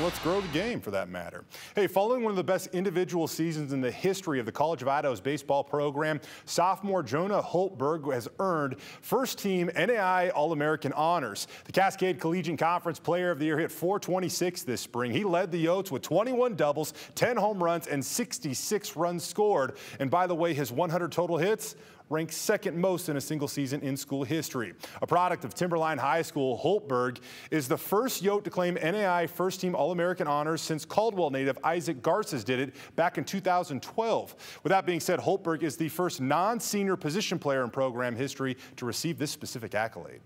Let's grow the game for that matter. Hey, following one of the best individual seasons in the history of the College of Idaho's baseball program, sophomore Jonah Hultberg has earned first team NAIA All American honors. The Cascade Collegiate Conference Player of the Year hit 426 this spring. He led the Yotes with 21 doubles, 10 home runs, and 66 runs scored. And by the way, his 100 total hits ranked second most in a single season in school history. A product of Timberline High School, Hultberg is the first Yote to claim NAIA first team All-American honors since Caldwell native Isaac Garces did it back in 2012. With that being said, Hultberg is the first non-senior position player in program history to receive this specific accolade.